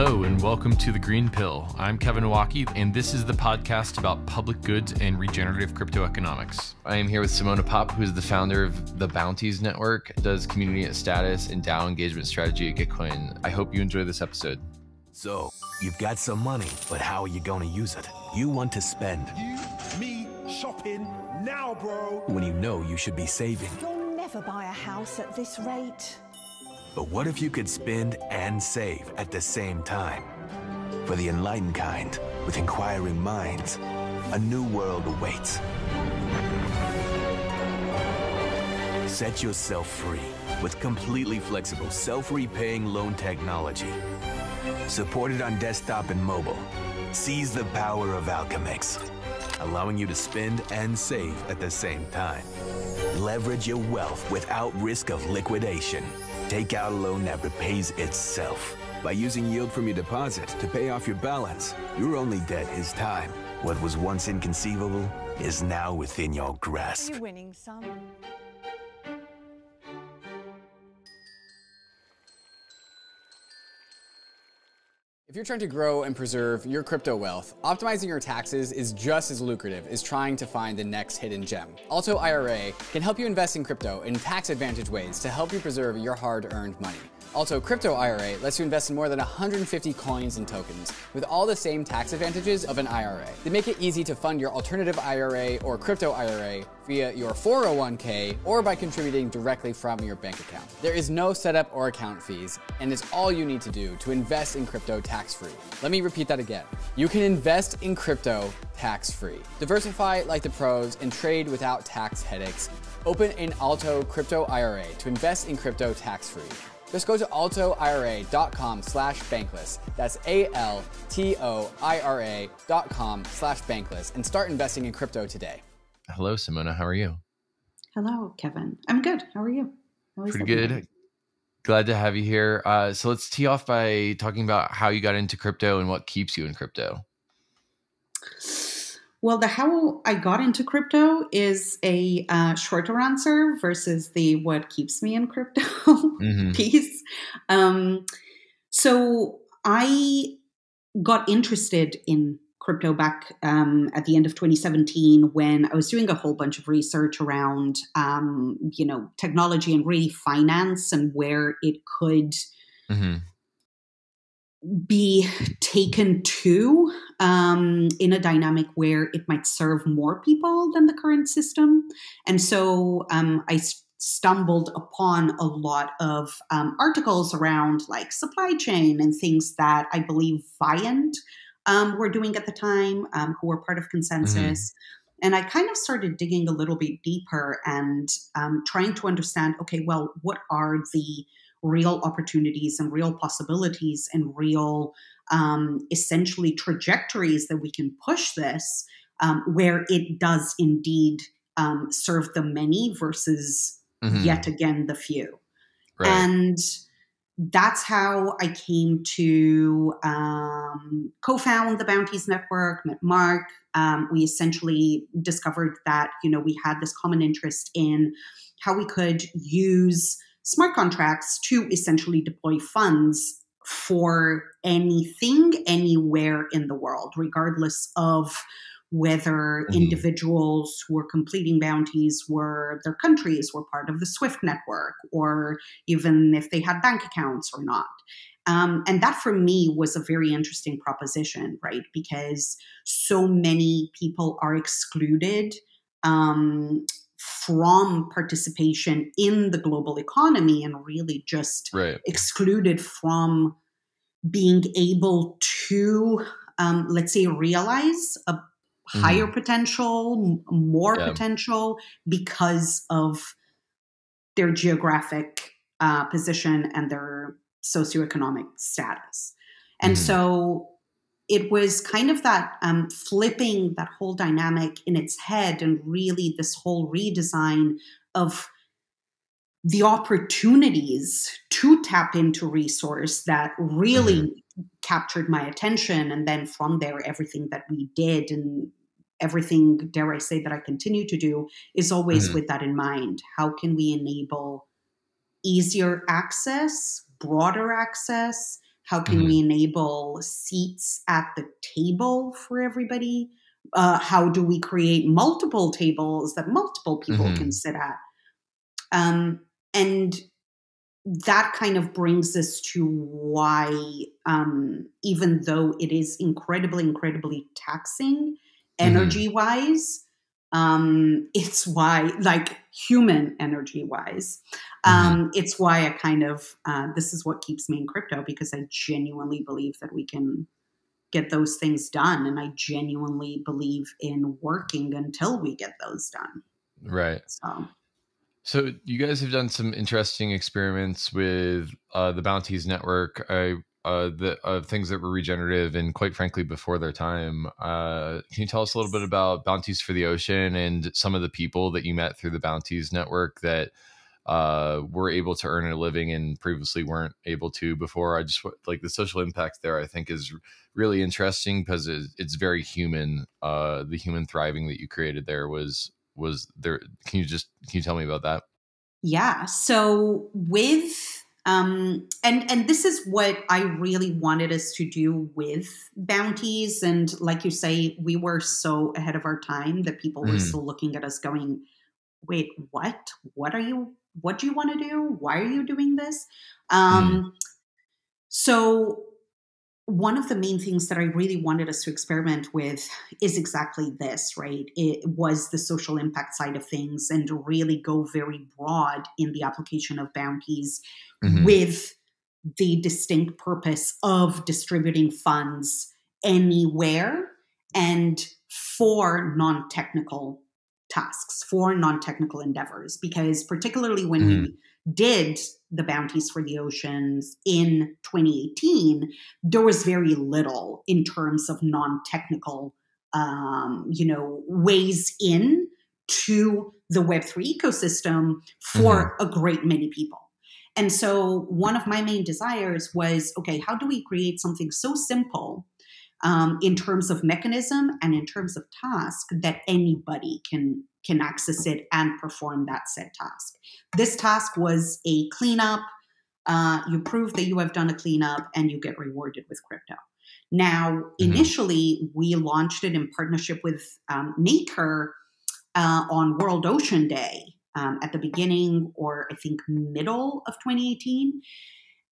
Hello, and welcome to The Green Pill. I'm Kevin Owocki, and this is the podcast about public goods and regenerative crypto economics. I am here with Simona Pop, who is the founder of the Bounties Network, does community status and DAO engagement strategy at Gitcoin. I hope you enjoy this episode. So, you've got some money, but how are you going to use it? You want to spend. You, me, shopping, now, bro. When you know you should be saving. You'll never buy a house at this rate. But what if you could spend and save at the same time? For the enlightened kind, with inquiring minds, a new world awaits. Set yourself free with completely flexible self-repaying loan technology. Supported on desktop and mobile, seize the power of Alchemix, allowing you to spend and save at the same time. Leverage your wealth without risk of liquidation. Take out a loan that repays itself. By using yield from your deposit to pay off your balance, your only debt is time. What was once inconceivable is now within your grasp. If you're trying to grow and preserve your crypto wealth, optimizing your taxes is just as lucrative as trying to find the next hidden gem. Alto IRA can help you invest in crypto in tax advantage ways to help you preserve your hard earned money. Alto, Crypto IRA lets you invest in more than 150 coins and tokens with all the same tax advantages of an IRA. They make it easy to fund your alternative IRA or crypto IRA via your 401k or by contributing directly from your bank account. There is no setup or account fees, and it's all you need to do to invest in crypto tax free. Let me repeat that again. You can invest in crypto tax free. Diversify like the pros and trade without tax headaches. Open an Alto Crypto IRA to invest in crypto tax free. Just go to altoira.com slash bankless. That's A-L-T-O-I-R-A dot com slash bankless and start investing in crypto today. Hello, Simona. How are you? Hello, Kevin. I'm good. How are you? How is Pretty everything? good. Glad to have you here. Uh, so let's tee off by talking about how you got into crypto and what keeps you in crypto. Well, the how I got into crypto is a uh, shorter answer versus the what keeps me in crypto Mhm. piece. Um, so I got interested in crypto back um, at the end of 2017 when I was doing a whole bunch of research around, um, you know, technology and really finance and where it could Mhm. Be taken to um, in a dynamic where it might serve more people than the current system. And so um, I stumbled upon a lot of um, articles around like supply chain and things that I believe Viant um, were doing at the time, um, who were part of ConsenSys. And I kind of started digging a little bit deeper and um, trying to understand okay, well, what are the real opportunities and real possibilities and real um, essentially trajectories that we can push this um, where it does indeed um, serve the many versus Mhm. yet again the few Right. and that's how I came to um, co-found the Bounties Network. Met Mark. Um, we essentially discovered that you know we had this common interest in how we could use smart contracts to essentially deploy funds for anything, anywhere in the world, regardless of whether Mhm. individuals who were completing bounties were their countries were part of the SWIFT network, or even if they had bank accounts or not. Um, and that for me was a very interesting proposition, right? Because so many people are excluded um, from participation in the global economy and really just right. excluded from being able to, um, let's say, realize a higher potential, more Yeah. potential because of their geographic uh, position and their socioeconomic status. And Mhm. so it was kind of that um, flipping that whole dynamic in its head and really this whole redesign of the opportunities to tap into resource that really captured my attention. And then from there everything that we did and everything dare i say that i continue to do is always Mhm. with that in mind. How can we enable easier access broader access How can Mhm. we enable seats at the table for everybody? Uh, how do we create multiple tables that multiple people Mhm. can sit at? Um, and that kind of brings us to why, um, even though it is incredibly, incredibly taxing energy wise, um, it's why, like human energy wise, um, it's why I kind of, uh, this is what keeps me in crypto because I genuinely believe that we can get those things done. And I genuinely believe in working until we get those done. Right. So, So you guys have done some interesting experiments with uh, the Bounties Network. I uh, the uh, things that were regenerative and quite frankly before their time. Uh, can you tell us a little bit about Bounties for the Ocean and some of the people that you met through the Bounties Network that uh, were able to earn a living and previously weren't able to before? I just like the social impact there. I think is really interesting because it, it's very human. Uh, the human thriving that you created there was was there. Can you just can you tell me about that? Yeah. So with um and and this is what I really wanted us to do with bounties. And like you say we were so ahead of our time that people were Mhm. still looking at us going wait what? What are you what do you want to do? Why are you doing this? Um so one of the main things that I really wanted us to experiment with is exactly this, right? It was the social impact side of things and really go very broad in the application of bounties Mhm. with the distinct purpose of distributing funds anywhere and for non technical tasks, for non technical endeavors. Because, particularly when we did the bounties for the oceans in 2018, there was very little in terms of non-technical, um, you know, ways in to the Web3 ecosystem for a great many people. And so one of my main desires was, okay, how do we create something so simple um, in terms of mechanism and in terms of task that anybody can can access it and perform that said task. This task was a cleanup. Uh, you prove that you have done a cleanup and you get rewarded with crypto. Now, initially, we launched it in partnership with um, Maker uh, on World Ocean Day um, at the beginning or I think middle of 2018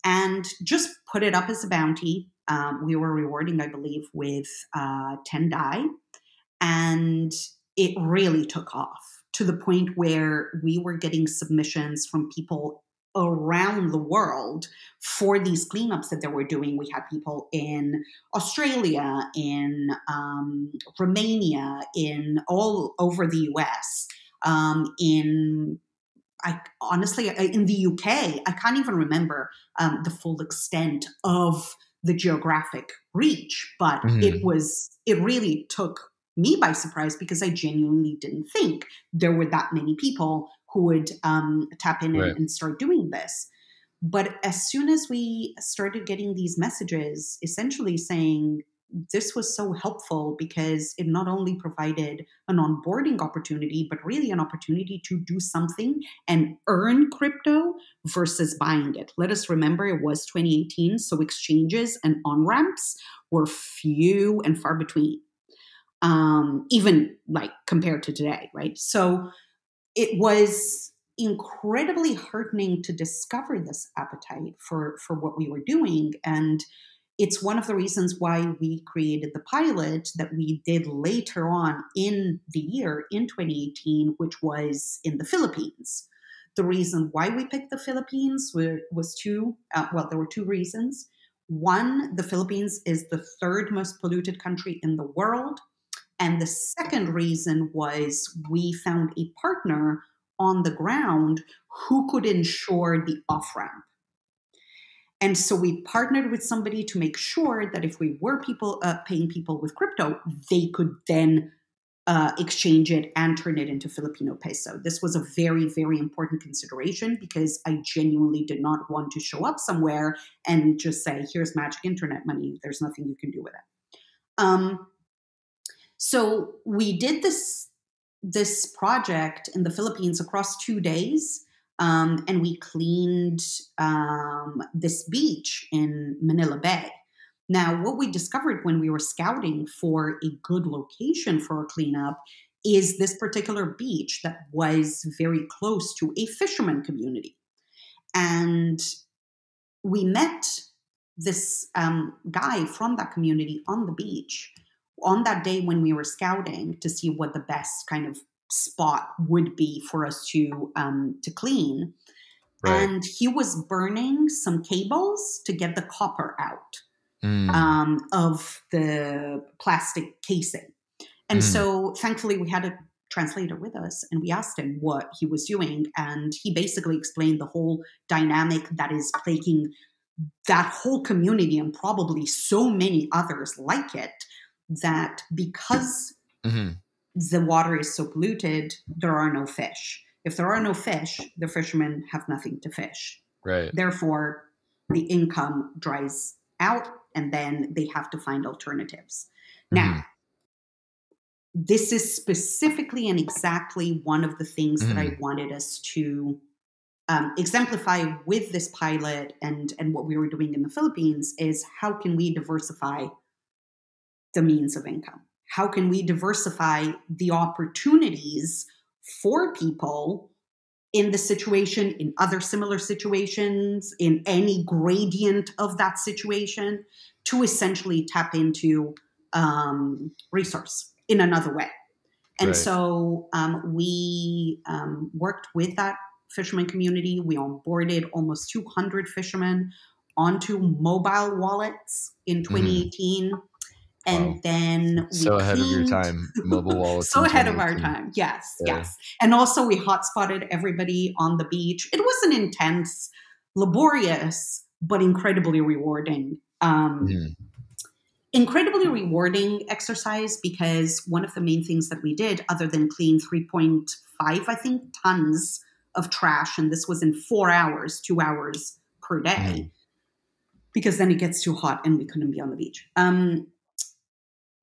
and just put it up as a bounty. Um, we were rewarding, I believe, with uh, 10 DAI. And it really took off to the point where we were getting submissions from people around the world for these cleanups that they were doing. We had people in Australia, in um, Romania, in all over the US, um, in I honestly in the UK, I can't even remember um, the full extent of the geographic reach, but Mhm. it was it really took me by surprise because I genuinely didn't think there were that many people who would um, tap in and, and start doing this. But as soon as we started getting these messages, essentially saying this was so helpful because it not only provided an onboarding opportunity, but really an opportunity to do something and earn crypto versus buying it. Let us remember it was 2018, so exchanges and on ramps were few and far between, um, even like compared to today, right? So it was incredibly heartening to discover this appetite for for what we were doing and it's one of the reasons why we created the pilot that we did later on in the year in 2018 which was in the philippines. The reason why we picked the philippines were, was two uh, well there were two reasons. One the philippines is the third most polluted country in the world. And the second reason was we found a partner on the ground who could ensure the off ramp. And so we partnered with somebody to make sure that if we were people uh, paying people with crypto, they could then uh, exchange it and turn it into Filipino peso. This was a very, very important consideration because I genuinely did not want to show up somewhere and just say, "Here's magic internet money. There's nothing you can do with it." Um, so we did this this project in the Philippines across two days. Um, and we cleaned um, this beach in Manila Bay. Now, what we discovered when we were scouting for a good location for a cleanup is this particular beach that was very close to a fisherman community. And we met this um, guy from that community on the beach on that day when we were scouting to see what the best kind of spot would be for us to um, to clean. Right. And he was burning some cables to get the copper out mm. um, of the plastic casing. And mm. so, thankfully, we had a translator with us and we asked him what he was doing. And he basically explained the whole dynamic that is plaguing that whole community and probably so many others like it that because mm-hmm. The water is so polluted, there are no fish. If there are no fish, the fishermen have nothing to fish. Right. Therefore, the income dries out and then they have to find alternatives. Mm-hmm. Now, this is specifically and exactly one of the things mm-hmm. that I mm-hmm. wanted us to um, exemplify with this pilot and and what we were doing in the Philippines is how can we diversify the means of income? How can we diversify the opportunities for people in the situation, in other similar situations, in any gradient of that situation, to essentially tap into um, resource in another way? And right. so um, we um, worked with that fisherman community. We onboarded almost 200 fishermen onto mobile wallets in 2018. Mm-hmm. And wow. then so ahead cleaned, of your time, mobile wallets. so ahead of our time, yes, yeah. yes. And also, we hotspotted everybody on the beach. It was an intense, laborious, but incredibly rewarding um, mm-hmm incredibly rewarding exercise because one of the main things that we did, other than clean 3.5, I think, tons of trash, and this was in four hours, two hours per day, mm. because then it gets too hot and we couldn't be on the beach. Um,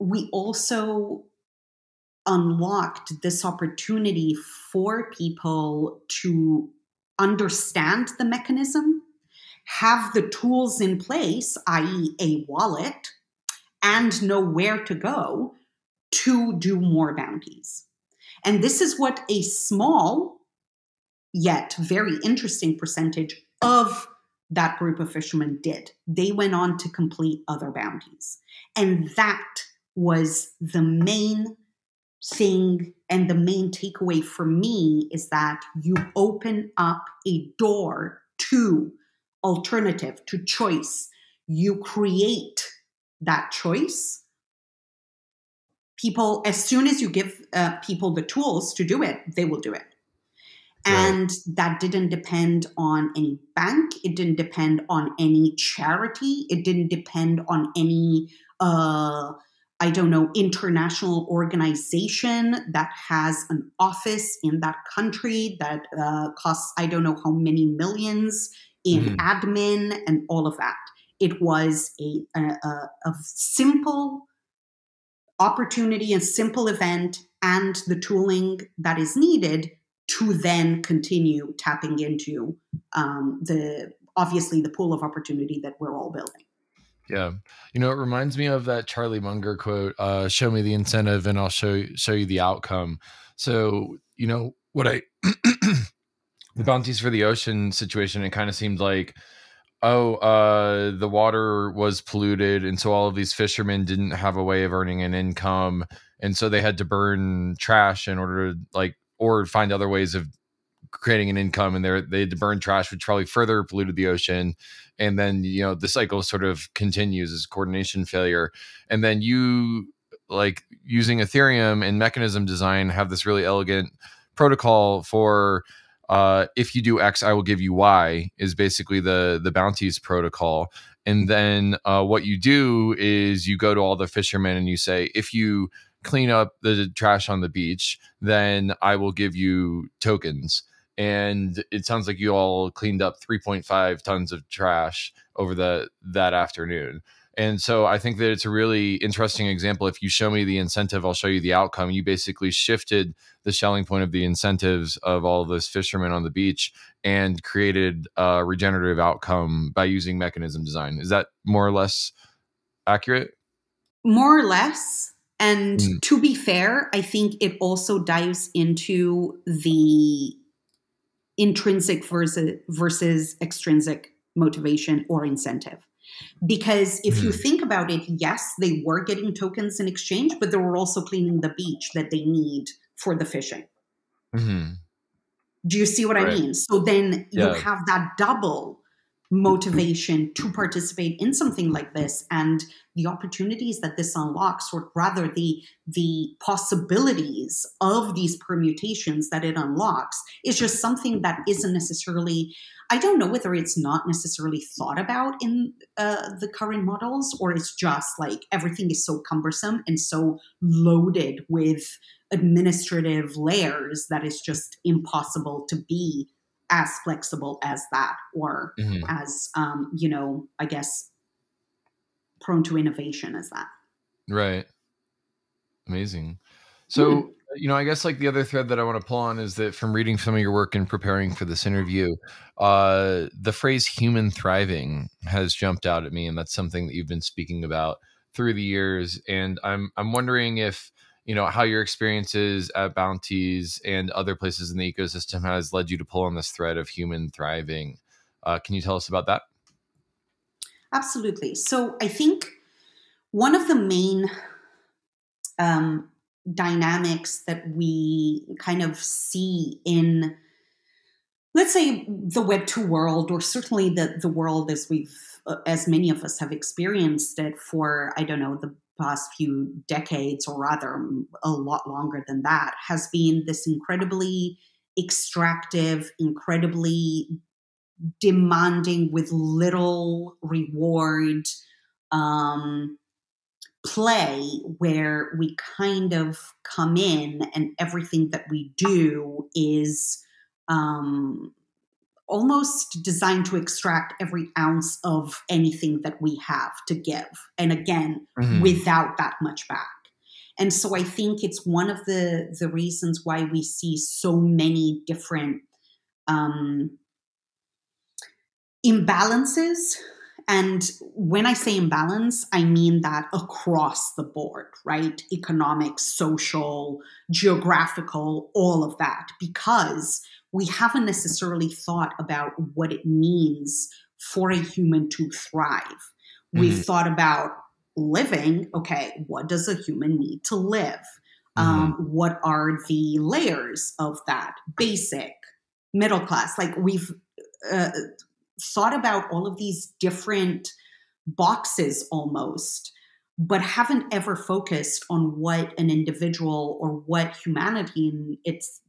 we also unlocked this opportunity for people to understand the mechanism, have the tools in place, i.e., a wallet, and know where to go to do more bounties. And this is what a small yet very interesting percentage of that group of fishermen did. They went on to complete other bounties. And that was the main thing and the main takeaway for me is that you open up a door to alternative, to choice. You create that choice. People, as soon as you give uh, people the tools to do it, they will do it. And that didn't depend on any bank. It didn't depend on any charity. It didn't depend on any, uh, I don't know, international organization that has an office in that country that uh, costs, I don't know how many millions in mm. admin and all of that. It was a, a, a simple opportunity, a simple event, and the tooling that is needed to then continue tapping into um, the obviously the pool of opportunity that we're all building. Yeah, you know, it reminds me of that Charlie Munger quote: uh, "Show me the incentive, and I'll show show you the outcome." So, you know, what I the bounties for the ocean situation, it kind of seemed like, oh, uh, the water was polluted, and so all of these fishermen didn't have a way of earning an income, and so they had to burn trash in order to like or find other ways of creating an income and they they had to burn trash which probably further polluted the ocean. And then you know the cycle sort of continues as coordination failure. And then you like using ethereum and mechanism design have this really elegant protocol for uh, if you do x i will give you y is basically the the bounties protocol. And then uh, what you do is you go to all the fishermen and you say if you clean up the trash on the beach, then I will give you tokens. And it sounds like you all cleaned up 3.5 tons of trash over the that afternoon. And so I think that it's a really interesting example. If you show me the incentive, I'll show you the outcome. You basically shifted the Schelling point of the incentives of all of those fishermen on the beach and created a regenerative outcome by using mechanism design. Is that more or less accurate? More or less. And Mm. to be fair, I think it also dives into the intrinsic versus versus extrinsic motivation or incentive. Because if you Mhm. think about it, yes, they were getting tokens in exchange, but they were also cleaning the beach that they need for the fishing. hmm Do you see what Right. I mean? So then you have that double motivation to participate in something like this and the opportunities that this unlocks or rather the the possibilities of these permutations that it unlocks is just something that isn't necessarily i don't know whether it's not necessarily thought about in uh, the current models or it's just like everything is so cumbersome and so loaded with administrative layers that it's just impossible to be as flexible as that or hmm as um, you know i guess prone to innovation as that Right. Amazing. So, Hmm. you know, I guess like the other thread that I want to pull on is that from reading some of your work and preparing for this interview, uh, the phrase human thriving has jumped out at me. And that's something that you've been speaking about through the years. And I'm, I'm wondering if, you know, how your experiences at Bounties and other places in the ecosystem has led you to pull on this thread of human thriving. Uh, can you tell us about that? Absolutely. So I think one of the main um, dynamics that we kind of see in, let's say, the Web two world, or certainly the the world as we've uh, as many of us have experienced it for I don't know the past few decades, or rather a lot longer than that, has been this incredibly extractive, incredibly demanding with little reward um, play where we kind of come in and everything that we do is um, almost designed to extract every ounce of anything that we have to give and again Mhm. without that much back. And so i think it's one of the the reasons why we see so many different um, imbalances. And when i say imbalance i mean that across the board right? Economic social geographical all of that. Because we haven't necessarily thought about what it means for a human to thrive. We've Mhm. thought about living okay what does a human need to live? Um, what are the layers of that basic middle class? Like we've uh, thought about all of these different boxes almost but haven't ever focused on what an individual or what humanity in its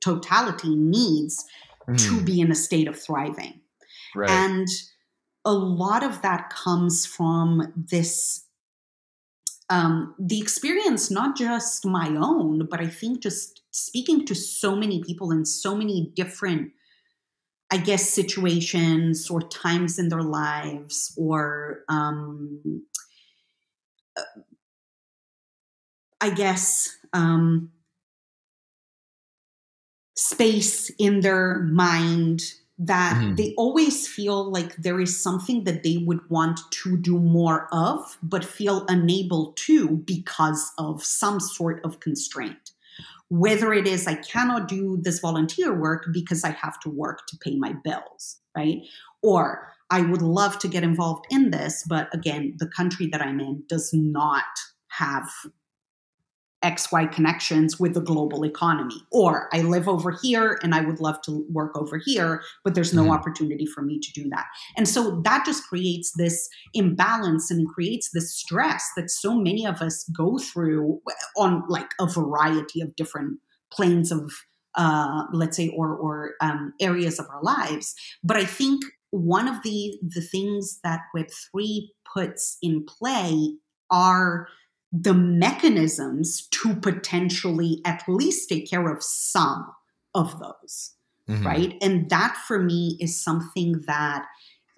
totality needs to Mhm. be in a state of thriving Right. and a lot of that comes from this um, the experience, not just my own, but I think just speaking to so many people in so many different, I guess, situations or times in their lives, or um, uh, I guess um, space in their mind that Mhm. they always feel like there is something that they would want to do more of, but feel unable to because of some sort of constraint. Whether it is, I cannot do this volunteer work because I have to work to pay my bills, right? Or I would love to get involved in this, but again, the country that I'm in does not have XY connections with the global economy. Or I live over here and I would love to work over here, but there's no Mhm. opportunity for me to do that. And so that just creates this imbalance and creates this stress that so many of us go through on like a variety of different planes of uh, let's say or or um, areas of our lives but i think one of the the things that web3 puts in play are the mechanisms to potentially at least take care of some of those Mhm. right and that for me is something that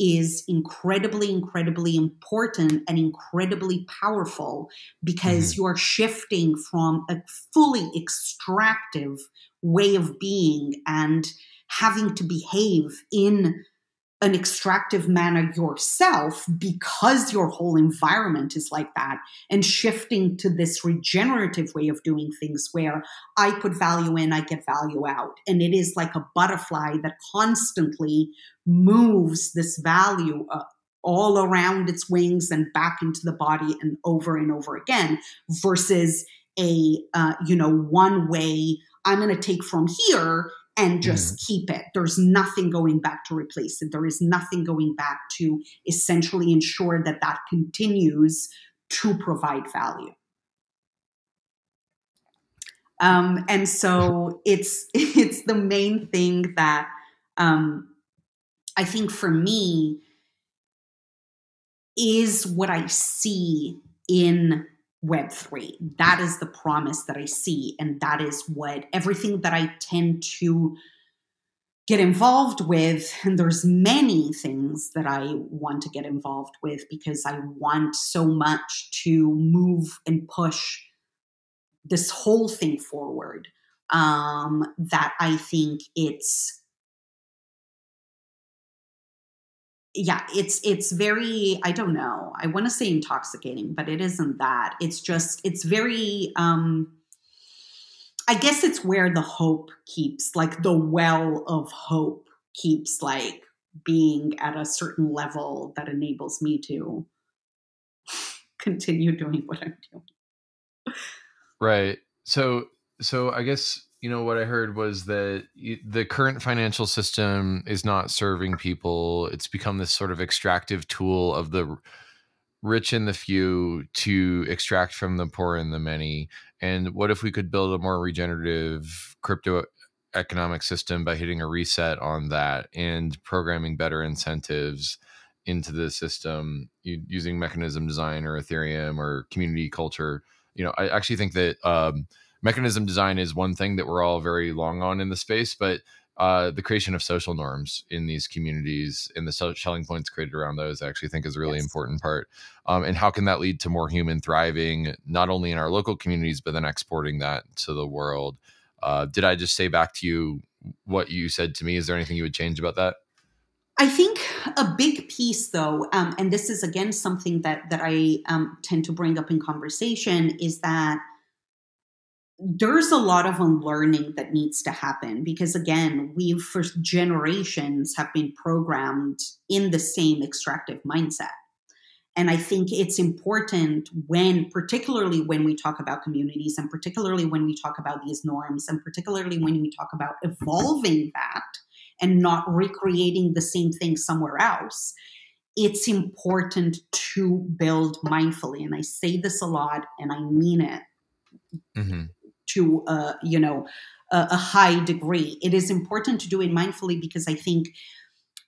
is incredibly, incredibly important and incredibly powerful because mm-hmm. you're shifting from a fully extractive way of being and having to behave in an extractive manner yourself because your whole environment is like that and shifting to this regenerative way of doing things where I put value in, I get value out. And it is like a butterfly that constantly moves this value uh, all around its wings and back into the body and over and over again versus a, uh, you know, one way I'm going to take from here and just mm-hmm. keep it. There's nothing going back to replace it. There is nothing going back to essentially ensure that that continues to provide value. Um, and so it's it's the main thing that um, I think for me is what I see in Web3. That is the promise that I see. And that is what everything that I tend to get involved with. And there's many things that I want to get involved with because I want so much to move and push this whole thing forward. Um, that I think it's yeah it's it's very i don't know i want to say intoxicating but it isn't that. It's just it's very um i guess it's where the hope keeps like the well of hope keeps like being at a certain level that enables me to continue doing what i'm doing. Right. So so i guess you know what I heard was that the current financial system is not serving people. It's become this sort of extractive tool of the rich and the few to extract from the poor and the many. And what if we could build a more regenerative crypto economic system by hitting a reset on that and programming better incentives into the system using mechanism design or Ethereum or community culture? You know, I actually think that. Um, mechanism design is one thing that we're all very long on in the space, but uh, the creation of social norms in these communities and the Schelling points created around those, I actually think is a really yes. important part. Um, and how can that lead to more human thriving, not only in our local communities, but then exporting that to the world? Uh, did I just say back to you what you said to me? Is there anything you would change about that? I think a big piece, though, um, and this is again something that that I um, tend to bring up in conversation, is that there's a lot of unlearning that needs to happen because again we've for generations have been programmed in the same extractive mindset. And i think it's important when particularly when we talk about communities and particularly when we talk about these norms and particularly when we talk about evolving that and not recreating the same thing somewhere else it's important to build mindfully. And i say this a lot and i mean it. Mm-hmm to uh, you know a, a high degree. It is important to do it mindfully because I think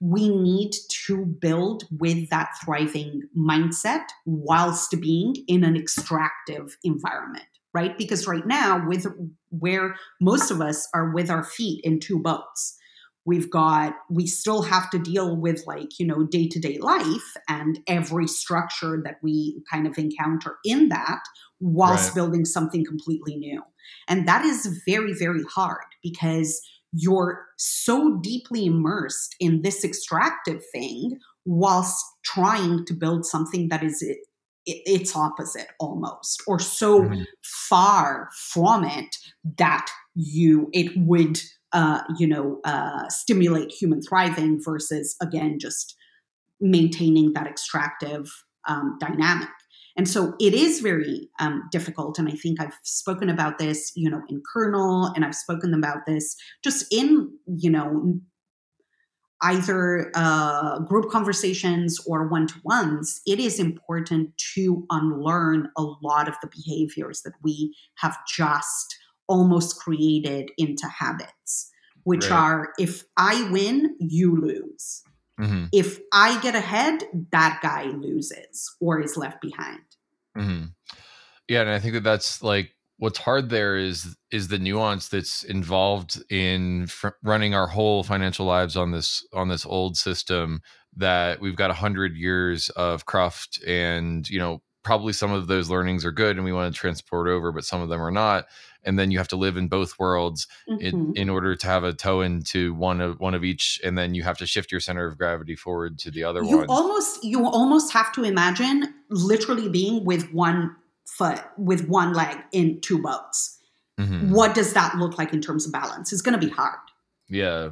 we need to build with that thriving mindset whilst being in an extractive environment right because right now with where most of us are with our feet in two boats we've got we still have to deal with like you know day-to-day life and every structure that we kind of encounter in that whilst right. building something completely new and that is very, very hard because you're so deeply immersed in this extractive thing whilst trying to build something that is it, its opposite almost or so mm-hmm. far from it that you it would uh, you know uh, stimulate human thriving versus again just maintaining that extractive um, dynamic and so it is very um, difficult. And I think I've spoken about this, you know, in Kernel, and I've spoken about this just in, you know, either uh, group conversations or one to ones, it is important to unlearn a lot of the behaviors that we have just almost created into habits, which right. are if I win, you lose. Mm-hmm. If I get ahead, that guy loses or is left behind. Mm-hmm. Yeah, and I think that that's like what's hard there is is the nuance that's involved in fr- running our whole financial lives on this on this old system that we've got a hundred years of cruft and you know probably some of those learnings are good and we want to transport over but some of them are not and then you have to live in both worlds mm-hmm. in, in order to have a toe into one of one of each and then you have to shift your center of gravity forward to the other you one almost you almost have to imagine literally being with one foot with one leg in two boats. Mm-hmm. what does that look like in terms of balance? It's going to be hard. Yeah.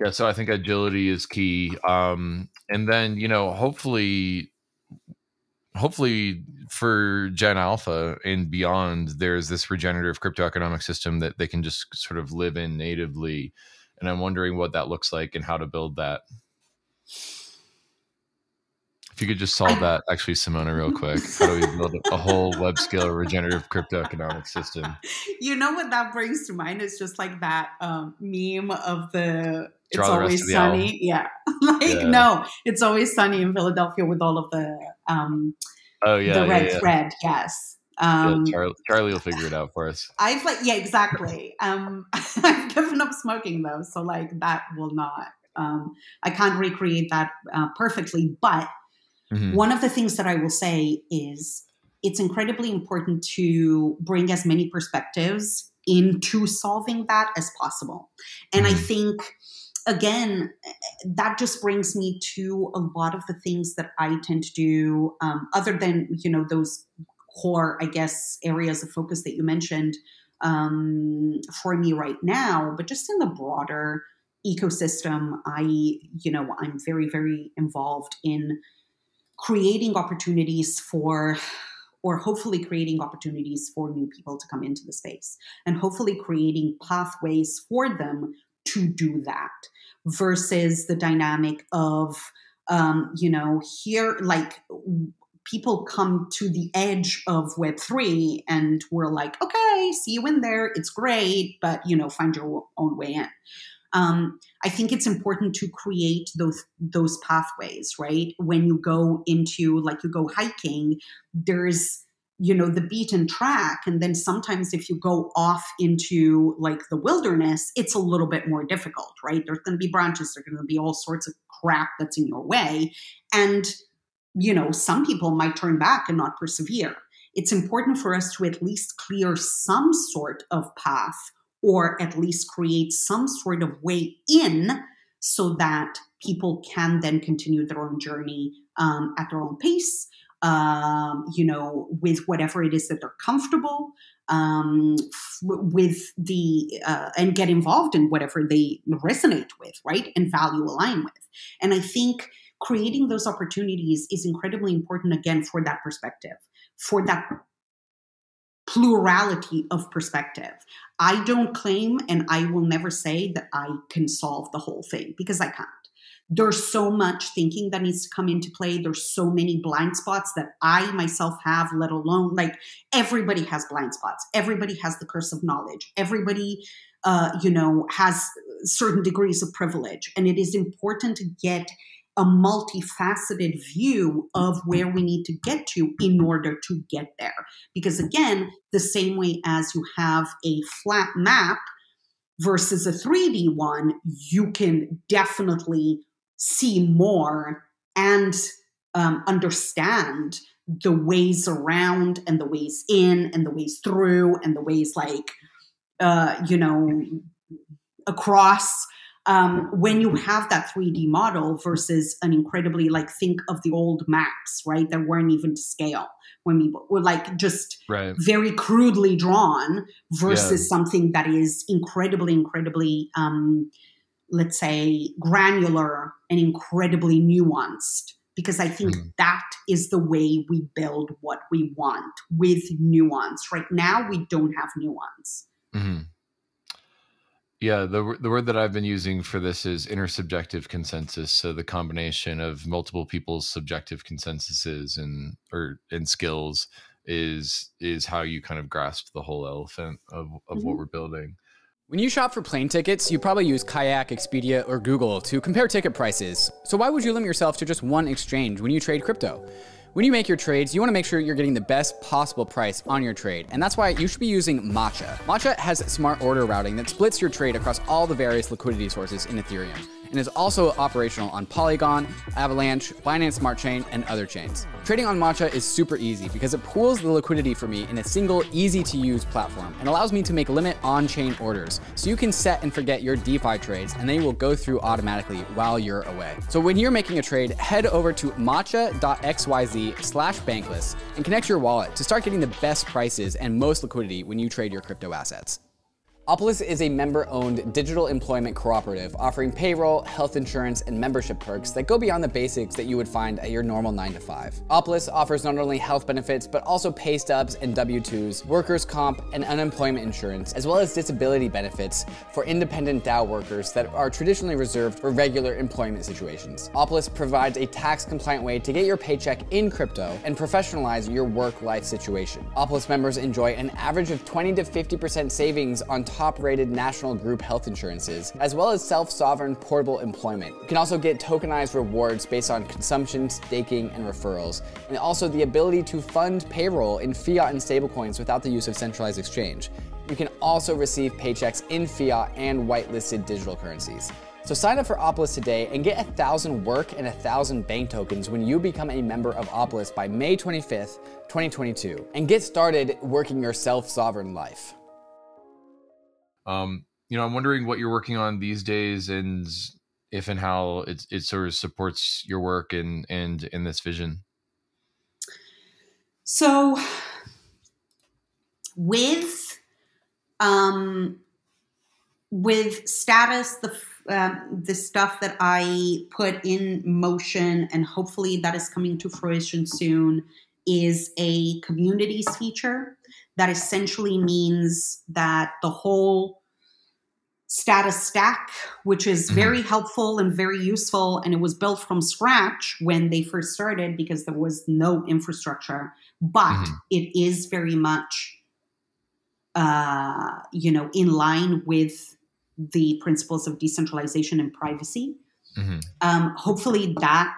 Yeah so i think agility is key um and then you know hopefully hopefully for Gen Alpha and beyond, there's this regenerative crypto economic system that they can just sort of live in natively. And I'm wondering what that looks like and how to build that. If you could just solve that, actually, Simona, real quick. How do we build a whole web scale regenerative crypto economic system? You know what that brings to mind is just like that um, meme of the it's always sunny. Yeah. like, yeah. no, it's always sunny in Philadelphia with all of the um oh yeah the red yeah, thread, yes. Um, Charlie, Charlie, will figure it out for us. I've like yeah, exactly. Um I've given up smoking though, so like that will not um I can't recreate that uh, perfectly, but mm-hmm. one of the things that I will say is it's incredibly important to bring as many perspectives into solving that as possible. And mm-hmm. I think again, that just brings me to a lot of the things that I tend to do, um, other than, you know, those core, I guess, areas of focus that you mentioned um, for me right now, but just in the broader ecosystem, I, you know, I'm very, very involved in creating opportunities for or hopefully creating opportunities for new people to come into the space and hopefully creating pathways for them to do that versus the dynamic of um, you know here like people come to the edge of web3 and we're like okay see you in there. It's great but you know find your own way in. Um, i think it's important to create those those pathways right? When you go into like you go hiking there's you know the beaten track. And then sometimes if you go off into like the wilderness it's a little bit more difficult right? There's going to be branches there's going to be all sorts of crap that's in your way. And you know some people might turn back and not persevere. It's important for us to at least clear some sort of path or at least create some sort of way in so that people can then continue their own journey um, at their own pace um, you know, with whatever it is that they're comfortable um, with the uh, and get involved in whatever they resonate with, right, and value align with. And I think creating those opportunities is incredibly important again for that perspective, for that plurality of perspective. I don't claim and I will never say that I can solve the whole thing because I can't there's so much thinking that needs to come into play. There's so many blind spots that I myself have, let alone like everybody has blind spots. Everybody has the curse of knowledge. Everybody, uh, you know, has certain degrees of privilege. And it is important to get a multifaceted view of where we need to get to in order to get there. Because again, the same way as you have a flat map versus a 3D one, you can definitely see more and um, understand the ways around and the ways in and the ways through and the ways like uh, you know across um, when you have that 3d model versus an incredibly like think of the old maps right that weren't even to scale when we were like just right. very crudely drawn versus yeah. something that is incredibly incredibly um, let's say, granular and incredibly nuanced. Because I think mm. that is the way we build what we want with nuance. Right now, we don't have nuance. Mm-hmm. Yeah, the the word that I've been using for this is intersubjective consensus. So the combination of multiple people's subjective consensuses and or and skills is is how you kind of grasp the whole elephant of of mm-hmm. what we're building. When you shop for plane tickets, you probably use Kayak, Expedia, or Google to compare ticket prices. So why would you limit yourself to just one exchange when you trade crypto? When you make your trades, you want to make sure you're getting the best possible price on your trade, and that's why you should be using Matcha. Matcha has smart order routing that splits your trade across all the various liquidity sources in Ethereum and is also operational on Polygon, Avalanche, Binance Smart Chain, and other chains. Trading on Matcha is super easy because it pools the liquidity for me in a single, easy to use platform and allows me to make limit on chain orders. So you can set and forget your DeFi trades and they will go through automatically while you're away. So when you're making a trade, head over to matcha.xyz slash bankless and connect your wallet to start getting the best prices and most liquidity when you trade your crypto assets. Opolis is a member-owned digital employment cooperative offering payroll, health insurance, and membership perks that go beyond the basics that you would find at your normal 9 to 5. Opolis offers not only health benefits, but also pay stubs and W-2s, workers' comp, and unemployment insurance, as well as disability benefits for independent DAO workers that are traditionally reserved for regular employment situations. Opolis provides a tax-compliant way to get your paycheck in crypto and professionalize your work-life situation. Opolis members enjoy an average of 20 to 50% savings on top rated national group health insurances, as well as self sovereign portable employment. You can also get tokenized rewards based on consumption, staking, and referrals, and also the ability to fund payroll in fiat and stablecoins without the use of centralized exchange. You can also receive paychecks in fiat and whitelisted digital currencies. So sign up for Opolis today and get a thousand work and a thousand bank tokens when you become a member of Opolis by May 25th, 2022, and get started working your self-sovereign life. Um, you know, I'm wondering what you're working on these days and if and how it, it sort of supports your work and, and in this vision. So with, um, with status, the uh, the stuff that I put in motion, and hopefully that is coming to fruition soon, is a communities feature that essentially means that the whole status stack, which is mm-hmm. very helpful and very useful, and it was built from scratch when they first started because there was no infrastructure, but mm-hmm. it is very much, uh, you know, in line with the principles of decentralization and privacy. Mm-hmm. Um, hopefully that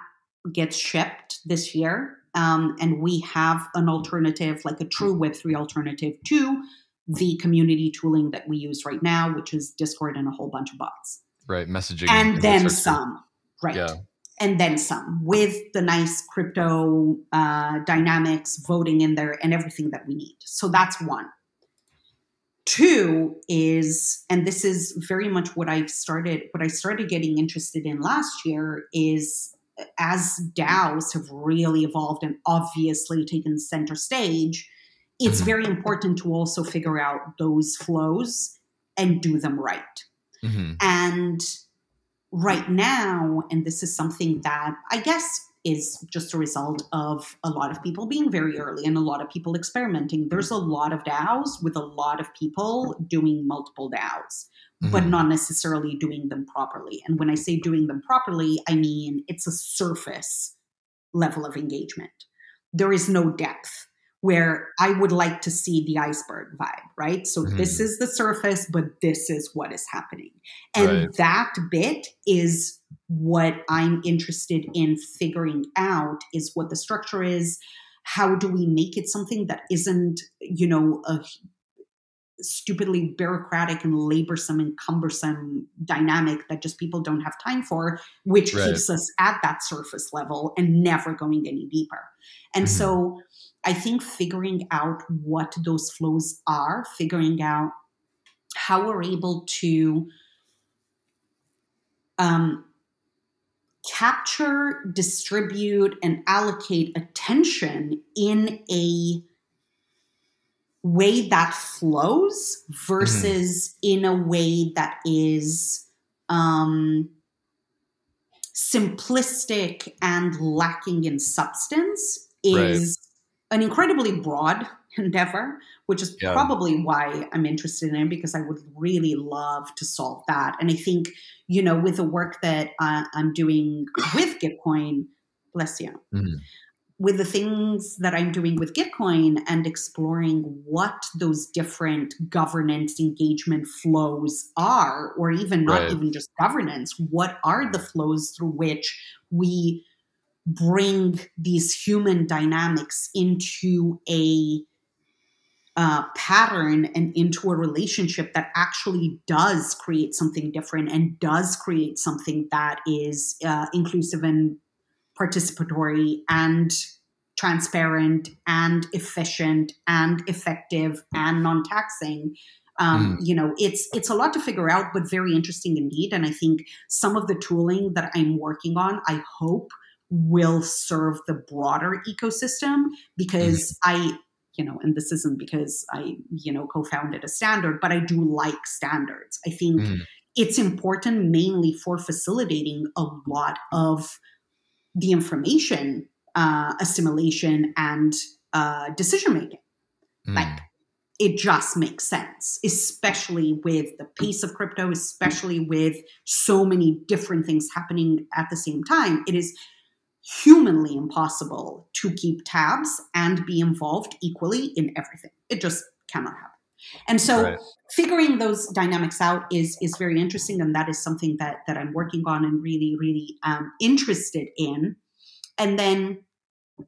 gets shipped this year um, and we have an alternative, like a true Web3 alternative to the community tooling that we use right now, which is Discord and a whole bunch of bots. Right, messaging. And then some, right. Yeah. And then some with the nice crypto uh, dynamics, voting in there, and everything that we need. So that's one. Two is, and this is very much what I've started, what I started getting interested in last year is as DAOs have really evolved and obviously taken center stage, it's mm-hmm. very important to also figure out those flows and do them right. Mm-hmm. And right now, and this is something that I guess is just a result of a lot of people being very early and a lot of people experimenting. There's a lot of DAOs with a lot of people doing multiple DAOs mm-hmm. but not necessarily doing them properly. And when I say doing them properly, I mean it's a surface level of engagement. There is no depth where I would like to see the iceberg vibe, right? So mm-hmm. this is the surface, but this is what is happening. And right. that bit is what I'm interested in figuring out is what the structure is. How do we make it something that isn't, you know, a stupidly bureaucratic and laborsome and cumbersome dynamic that just people don't have time for, which right. keeps us at that surface level and never going any deeper. And mm-hmm. so I think figuring out what those flows are, figuring out how we're able to um, capture, distribute, and allocate attention in a way that flows versus mm-hmm. in a way that is um, simplistic and lacking in substance is right. an incredibly broad endeavor, which is yeah. probably why I'm interested in it because I would really love to solve that. And I think, you know, with the work that uh, I'm doing with Gitcoin, bless you. Mm-hmm with the things that I'm doing with Gitcoin and exploring what those different governance engagement flows are, or even not right. even just governance, what are the flows through which we bring these human dynamics into a uh, pattern and into a relationship that actually does create something different and does create something that is uh, inclusive and participatory and transparent and efficient and effective and non-taxing um, mm. you know it's it's a lot to figure out but very interesting indeed and i think some of the tooling that i'm working on i hope will serve the broader ecosystem because mm. i you know and this isn't because i you know co-founded a standard but i do like standards i think mm. it's important mainly for facilitating a lot of the information uh, assimilation and uh, decision making. Mm. Like it just makes sense, especially with the pace of crypto, especially with so many different things happening at the same time. It is humanly impossible to keep tabs and be involved equally in everything. It just cannot happen. And so right. figuring those dynamics out is is very interesting, and that is something that that I'm working on and really, really um, interested in. And then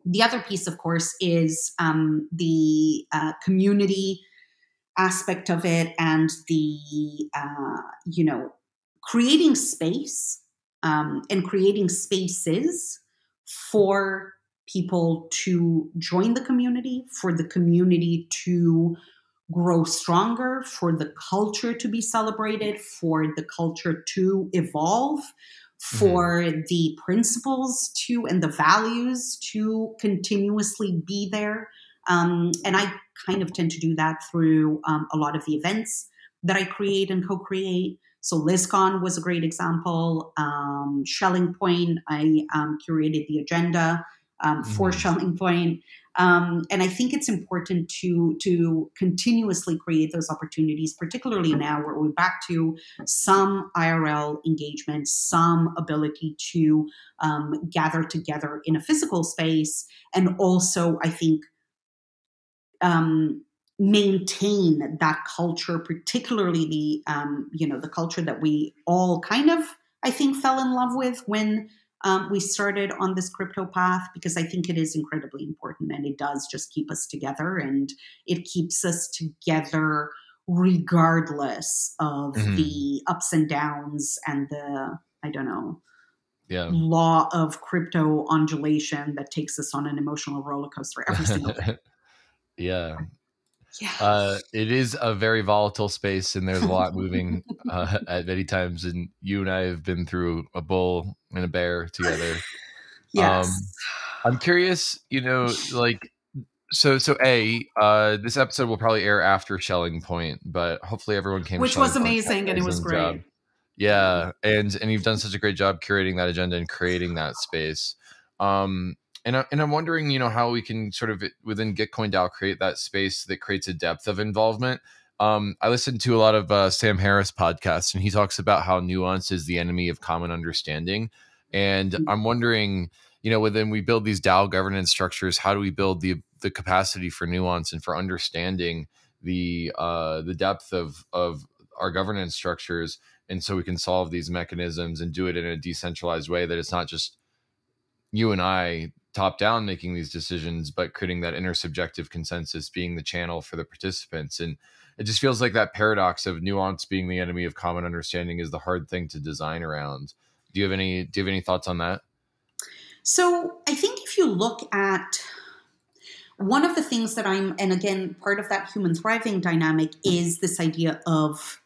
the other piece, of course, is um, the uh, community aspect of it and the, uh, you know, creating space um, and creating spaces for people to join the community, for the community to grow stronger, for the culture to be celebrated, for the culture to evolve, Mm-hmm. for mm-hmm. the principles to and the values to continuously be there. Um, and I kind of tend to do that through um, a lot of the events that I create and co create. So LisCon was a great example. Um, Schelling Point, I um, curated the agenda um, mm-hmm. for Schelling Point. Um, and I think it's important to to continuously create those opportunities, particularly now where we're back to some IRL engagement, some ability to um, gather together in a physical space, and also I think um, maintain that culture, particularly the um, you know the culture that we all kind of I think fell in love with when um, we started on this crypto path because I think it is incredibly important and it does just keep us together and it keeps us together regardless of mm-hmm. the ups and downs and the, I don't know, yeah. law of crypto undulation that takes us on an emotional roller coaster every single day. yeah. Yeah. Uh, it is a very volatile space, and there's a lot moving uh, at many times. And you and I have been through a bull and a bear together. Yes. Um, I'm curious, you know, like so so a uh this episode will probably air after Schelling Point, but hopefully everyone came. Which was amazing, and it was great. Job. Yeah, and and you've done such a great job curating that agenda and creating that space. Um, and, I, and I'm wondering, you know, how we can sort of within Gitcoin DAO create that space that creates a depth of involvement. Um, I listened to a lot of uh, Sam Harris podcasts, and he talks about how nuance is the enemy of common understanding. And mm-hmm. I'm wondering, you know, within we build these DAO governance structures, how do we build the the capacity for nuance and for understanding the uh, the depth of of our governance structures, and so we can solve these mechanisms and do it in a decentralized way that it's not just you and I top down making these decisions, but creating that intersubjective consensus being the channel for the participants. And it just feels like that paradox of nuance being the enemy of common understanding is the hard thing to design around. Do you have any do you have any thoughts on that? So I think if you look at one of the things that I'm, and again, part of that human thriving dynamic is this idea of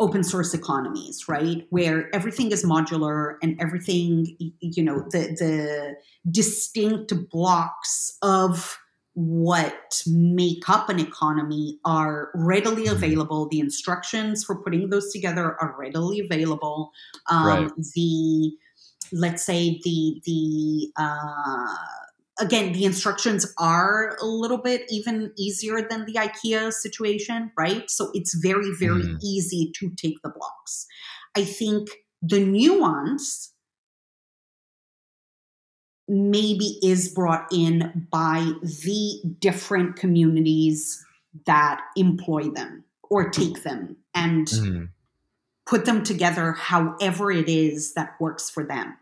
open source economies, right? Where everything is modular and everything, you know, the the distinct blocks of what make up an economy are readily mm-hmm. available. The instructions for putting those together are readily available. Um, right. The let's say the the uh, again, the instructions are a little bit even easier than the IKEA situation, right? So it's very, very mm. easy to take the blocks. I think the nuance maybe is brought in by the different communities that employ them or take them and mm. put them together however it is that works for them.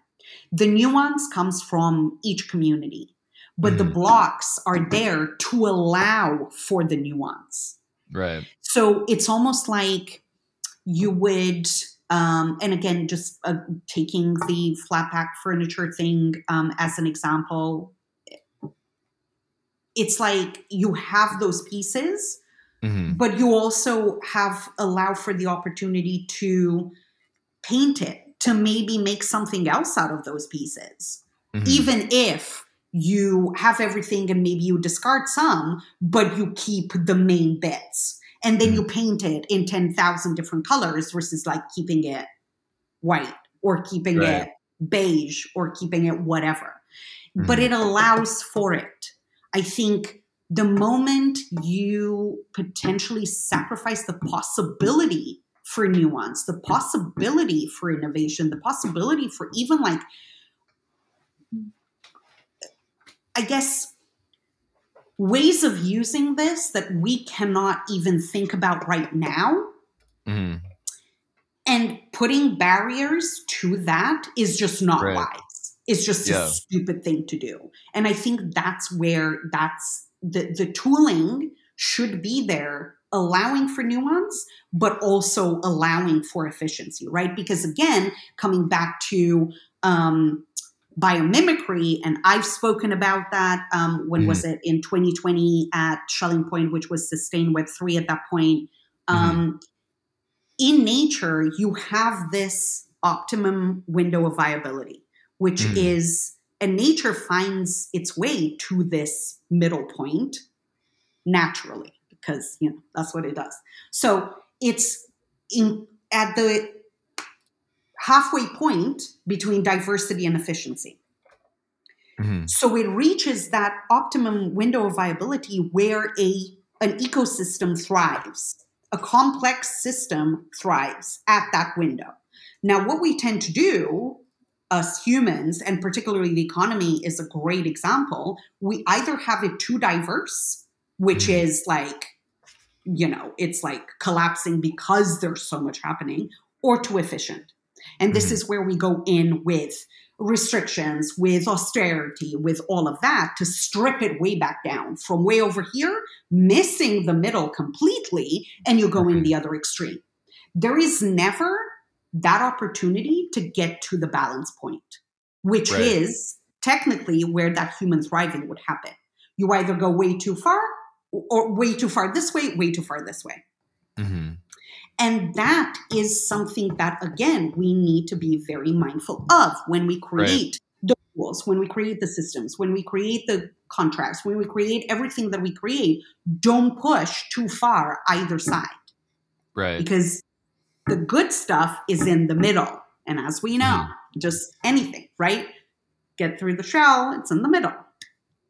The nuance comes from each community, but mm-hmm. the blocks are there to allow for the nuance. Right. So it's almost like you would, um, and again, just uh, taking the flat pack furniture thing um, as an example, it's like you have those pieces, mm-hmm. but you also have allow for the opportunity to paint it to maybe make something else out of those pieces. Mm-hmm. Even if you have everything and maybe you discard some, but you keep the main bits. And then you paint it in 10,000 different colors versus like keeping it white or keeping right. it beige or keeping it whatever. Mm-hmm. But it allows for it. I think the moment you potentially sacrifice the possibility for nuance, the possibility for innovation, the possibility for even like, I guess, ways of using this that we cannot even think about right now. Mm-hmm. And putting barriers to that is just not right. wise. It's just yeah. a stupid thing to do. And I think that's where that's the, the tooling should be there allowing for nuance, but also allowing for efficiency, right? Because again, coming back to um, biomimicry, and I've spoken about that. Um, when mm-hmm. was it in 2020 at Schelling Point, which was Sustain Web three at that point? Mm-hmm. Um, mm-hmm. In nature, you have this optimum window of viability, which mm-hmm. is and nature finds its way to this middle point naturally because you know that's what it does. So it's in at the halfway point between diversity and efficiency. Mm-hmm. So it reaches that optimum window of viability where a an ecosystem thrives. A complex system thrives at that window. Now, what we tend to do, us humans, and particularly the economy is a great example, we either have it too diverse, which mm-hmm. is like you know, it's like collapsing because there's so much happening, or too efficient. And this mm-hmm. is where we go in with restrictions, with austerity, with all of that to strip it way back down from way over here, missing the middle completely, and you go in mm-hmm. the other extreme. There is never that opportunity to get to the balance point, which right. is technically where that human thriving would happen. You either go way too far or way too far this way, way too far this way. And that is something that, again, we need to be very mindful of when we create right. the rules, when we create the systems, when we create the contracts, when we create everything that we create. Don't push too far either side. Right. Because the good stuff is in the middle. And as we know, mm-hmm. just anything, right? Get through the shell, it's in the middle.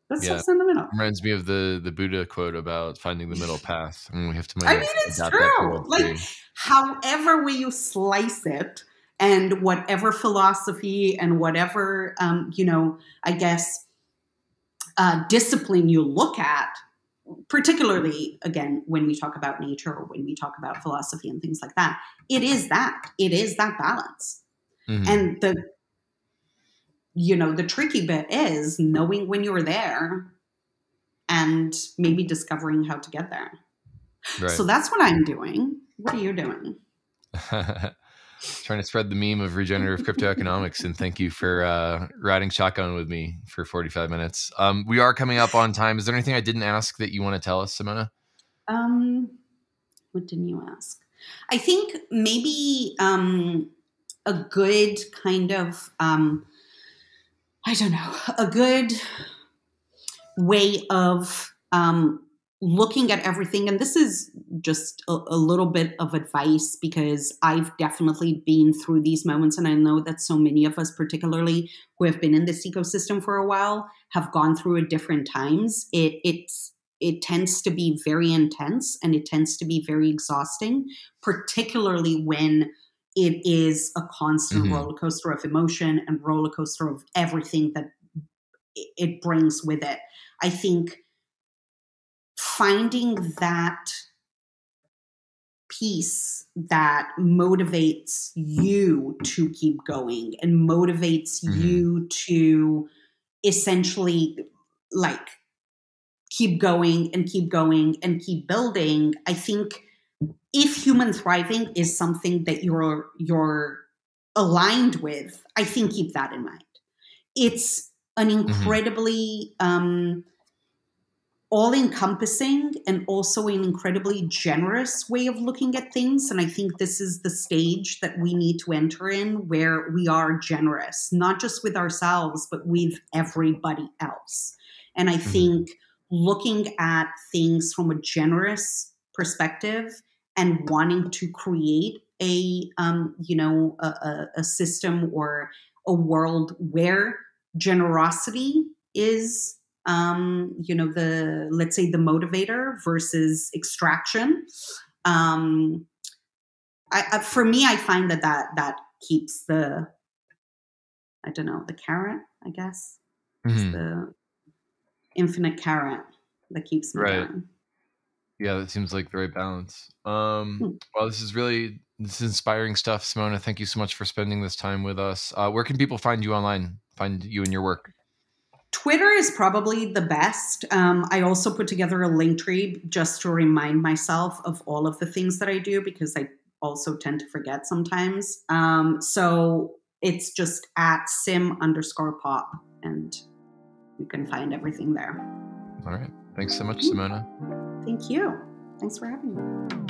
That's yeah. in the middle. Reminds me of the the Buddha quote about finding the middle path. and we have to. I mean, it's true. Like, however way you slice it, and whatever philosophy and whatever um, you know, I guess uh, discipline you look at, particularly again when we talk about nature or when we talk about philosophy and things like that, it is that. It is that balance. Mm-hmm. And the you know, the tricky bit is knowing when you're there and maybe discovering how to get there. Right. So that's what I'm doing. What are you doing? Trying to spread the meme of regenerative crypto economics. and thank you for uh, riding shotgun with me for 45 minutes. Um, we are coming up on time. Is there anything I didn't ask that you want to tell us, Simona? Um, what didn't you ask? I think maybe um, a good kind of um, I don't know, a good way of um, looking at everything. And this is just a, a, little bit of advice because I've definitely been through these moments. And I know that so many of us, particularly who have been in this ecosystem for a while, have gone through it different times. It, it's, it tends to be very intense and it tends to be very exhausting, particularly when it is a constant mm-hmm. roller coaster of emotion and roller coaster of everything that it brings with it. I think finding that piece that motivates you to keep going and motivates mm-hmm. you to essentially like keep going and keep going and keep building i think if human thriving is something that you're you're aligned with i think keep that in mind it's an mm-hmm. incredibly mm-hmm. um all encompassing and also an incredibly generous way of looking at things. And I think this is the stage that we need to enter in where we are generous, not just with ourselves, but with everybody else. And I mm-hmm. think looking at things from a generous perspective and wanting to create a um, you know a, a system or a world where generosity is um, you know, the let's say the motivator versus extraction. Um, I, I, for me, I find that that that keeps the I don't know the carrot. I guess mm-hmm. the infinite carrot that keeps me right. Going. Yeah, that seems like the right balance. Um, hmm. Well, this is really this is inspiring stuff, Simona. Thank you so much for spending this time with us. Uh, where can people find you online? Find you and your work. Twitter is probably the best. Um, I also put together a link tree just to remind myself of all of the things that I do because I also tend to forget sometimes. Um, so it's just at sim underscore pop, and you can find everything there. All right. Thanks so much, Simona. Thank you. Thanks for having me.